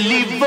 leave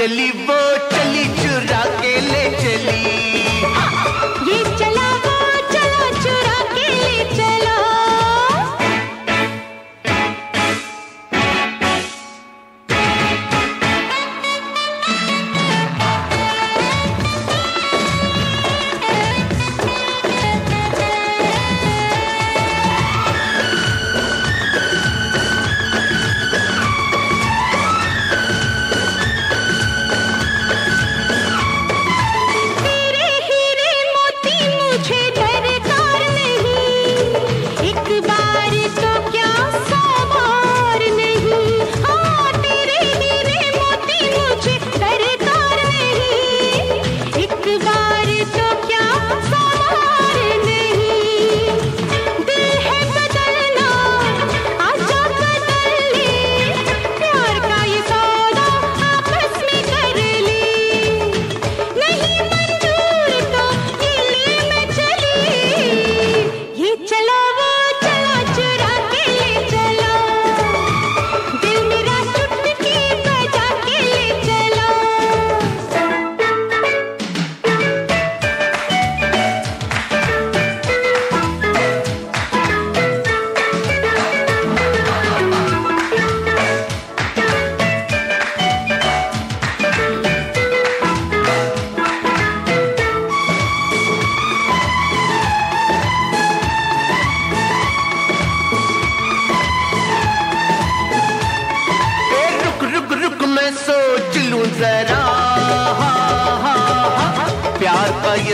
ചെല്ലിവ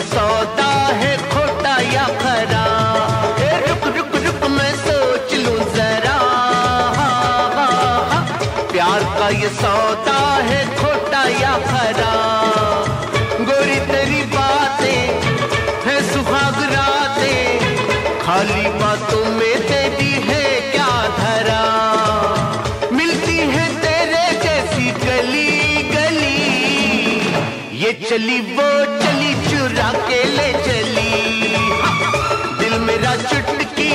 सौदा है खोटा या खरा। ए, रुक रुक रुक मैं सोच लूँ जरा। हा, हा, हा, प्यार का ये सौदा है खोटा या खरा। गोरी तेरी बातें है सुहाग रातें। खाली बातों में तेरी है क्या धरा। मिलती है तेरे जैसी गली गली। ये चली वो चुरा के ले चली। दिल मेरा चुटकी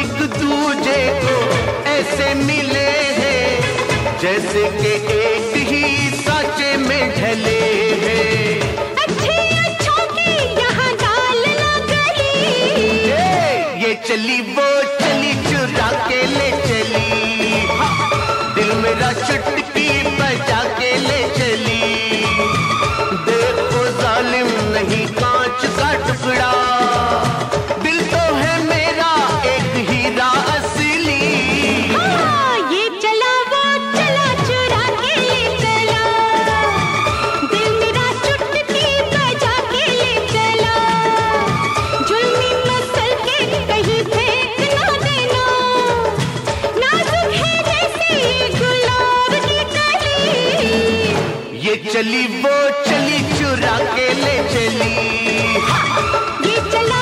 एक दूजे को ऐसे मिले हैं जैसे के एक ही साचे में ढले हैं। ये चली वो चली चुरा के ले चली। दिल मेरा चुटकी बजा के ले चली। देखो जालिम नहीं का चली वो चली चुरा के ले चली। हाँ, ये चला